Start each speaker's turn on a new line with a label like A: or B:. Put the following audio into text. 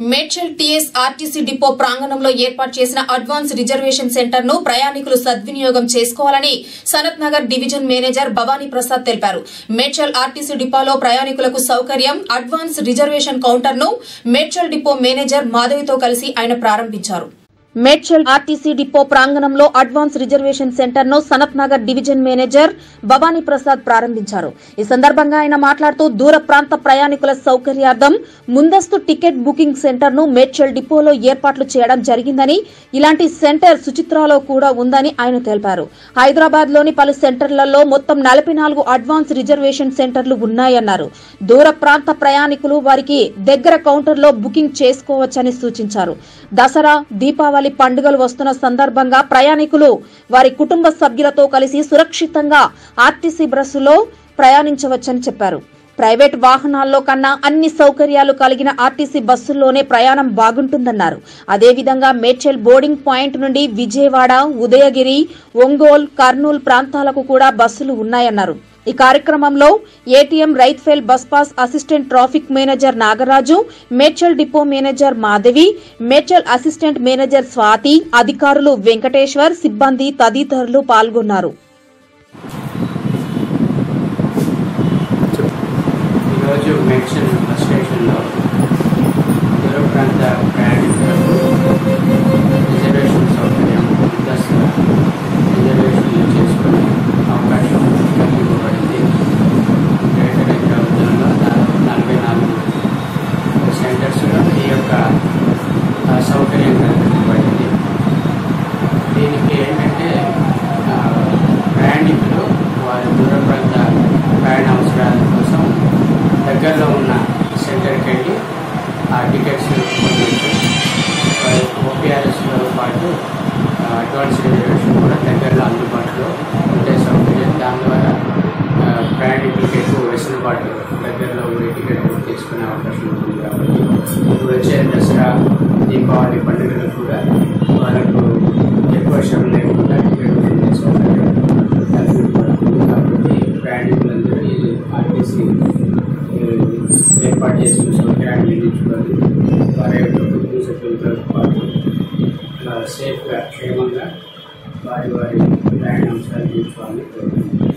A: Medchal TS RTC depot ప్రాంగణంలో ఏర్పాటు చేసిన అడ్వాన్స్ రిజర్వేషన్ సెంటర్ను ప్రయాణికులు సద్వినియోగం చేసుకోవాలని సనత్ నగర్ డివిజన్ మేనేజర్ భవానీ ప్రసాద్ తెలిపారు. మేడ్చల్ ఆర్టీసీ డిపోలో ప్రయాణికులకు సౌకర్యం అడ్వాన్స్ రిజర్వేషన్ కౌంటర్ను మేడ్చల్ డిపో మేనేజర్ మాధవితో కలిసి ఆయన ప్రారంభించారు. మేడ్చల్ ఆర్టీసీ డిపో ప్రాంగణంలో అడ్వాన్స్ రిజర్వేషన్ సెంటర్ను సనత్ నగర్ డివిజన్ మేనేజర్ భవానీ ప్రసాద్ ప్రారంభించారు. ఈ సందర్భంగా ఆయన మాట్లాడుతూ దూర ప్రాంత ప్రయాణికుల సౌకర్యార్థం ముందస్తు టికెట్ బుకింగ్ సెంటర్ను మేడ్చల్ డిపోలో ఏర్పాట్లు చేయడం జరిగిందని ఇలాంటి సెంటర్ సుచిత్రాలో కూడా ఉందని ఆయన తెలిపారు. హైదరాబాద్లోని పలు సెంటర్లలో మొత్తం నలభై నాలుగు అడ్వాన్స్ రిజర్వేషన్ సెంటర్లు ఉన్నాయన్నారు. దూర ప్రాంత ప్రయాణికులు వారికి దగ్గర కౌంటర్లో బుకింగ్ చేసుకోవచ్చని సూచించారు. దసరా దీపావళి పండుగలు వస్తున్న సందర్భంగా ప్రయాణికులు వారి కుటుంబ సభ్యులతో కలిసి సురక్షితంగా ఆర్టీసీ బస్సులో ప్రయాణించవచ్చని చెప్పారు. ప్రైవేట్ వాహనాల్లో కన్నా అన్ని సౌకర్యాలు కలిగిన ఆర్టీసీ బస్సుల్లోనే ప్రయాణం బాగుంటుందన్నారు. అదేవిధంగా మేడ్చల్ బోర్డింగ్ పాయింట్ నుండి విజయవాడ ఉదయగిరి ఒంగోల్ కర్నూలు ప్రాంతాలకు కూడా బస్సులు ఉన్నాయన్నారు. ఈ కార్యక్రమంలో ATM రైత్ఫెల్ bus pass assistant traffic manager Nagaraju Medchal depot manager Madhavi Medchal assistant manager Swathi అధికారులు వెంకటేశ్వర్ సిబ్బంది తదితరులు పాల్గొన్నారు
B: ఈరోజు మెడిసిన్ బస్ స్టేషన్లో దూర ప్రాంత ప్రయాణికులకు రిజర్వేషన్ సౌకర్యం ముందస్తుగా రిజర్వేషన్లు చేసుకునే అవకాశం కల్పించబడింది గ్రేటర్ హైదరాబాద్లో దాదాపు నలభై నాలుగు సెంటర్స్లో ఈ యొక్క ఆ, సౌకర్యం కల్పించబడింది దీనికి ఏంటంటే ఆ, ప్రయాణికులు వారి దూర ప్రాంత ప్రయాణ అవసరాల కోసం దగ్గరలో ఉన్న సెంటర్కి వెళ్ళి ఆ టికెట్స్ పొందొచ్చు ఓపీఆర్ఎస్తో పాటు అడ్వాన్స్ రిజర్వేషన్ కూడా దగ్గరలో అందుబాటులో ఉండే సౌకర్యం. దాని ద్వారా ఆ, ప్రయాణికులకు ఎక్కువ వెసులుబాటు దగ్గరలో ఉండే టికెట్ బుక్ చేసుకునే అవకాశం ఉంటుంది కాబట్టి ఇప్పుడు వచ్చే దసరా దీపావళి పండుగలు కూడా చేసి ఏర్పాటు చేసి క్యాండిల్ ఇచ్చుకొని వారి యొక్క కుటుంబ పాటు ఇలా సేఫ్గా క్షేమంగా వారి వారి ప్రయాణం సాగించుకోవాలని కోరుకుంటున్నాను